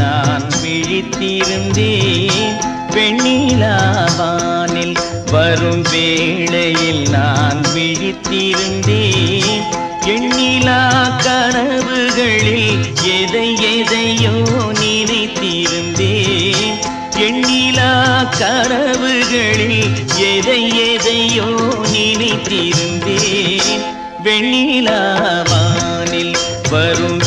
நான் விழித்திருந்தேன். வெண்ணிலாவானில் வரும் வேளையில் நான் விழித்திருந்தேன். எண்ணிலா கனவுகளில் எதை எதையோ நினைத்திருந்தேன். எண்ணிலா கனவுகளில் எதை எதையோ நினைத்திருந்தேன். வெண்ணிலாவானில் வரும்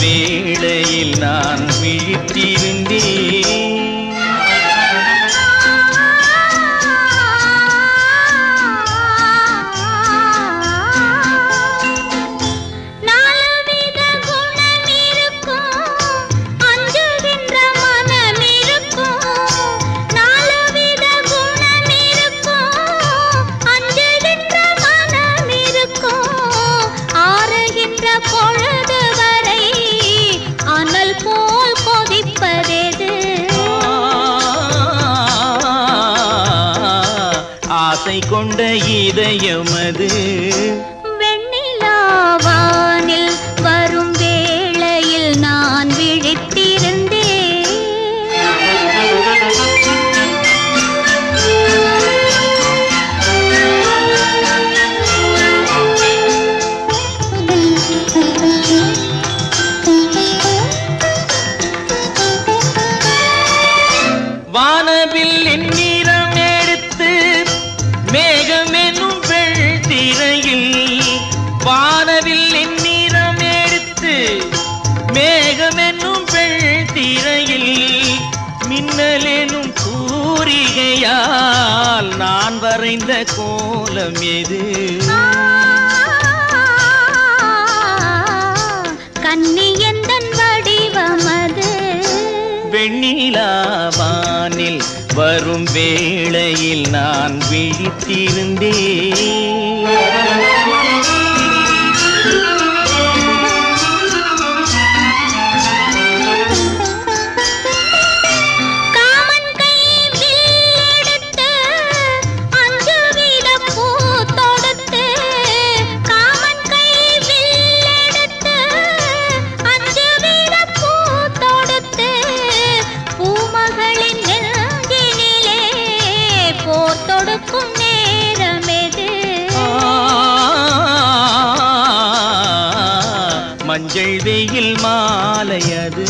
ஆசை கொண்ட இதயமது வெண்ணிலாவானில் வரும் வேளையில் நான் வானவில் நிறம் நான் வரைந்த கோலம் எது? கன்னி எந்தன் வடிவமது வெண்ணிலாவானில் வரும் வேளையில் நான் விழித்திருந்தேன். மஞ்சள் வெயில் மாலையது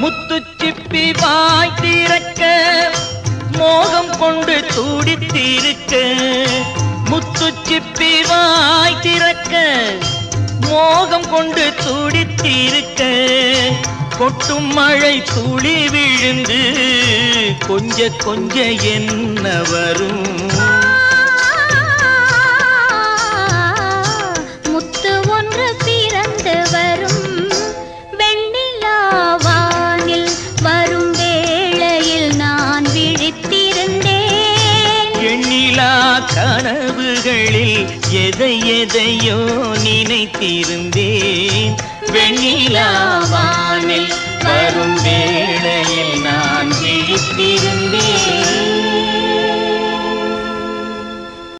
முத்துச்சிப்பி வாய் திறக்க மோகம் கொண்டு துடித்திருக்க மோகம் கொண்டு துடித்திருக்க கொட்டும் மழை துளி விழுந்து கொஞ்ச கொஞ்ச என்ன வரும்? கனவுகளில் எதை எதையோ நினைத்திருந்தேன். வெண்ணிலாவானில் வரும் வேளையில் நான் விழித்திருந்தேன்.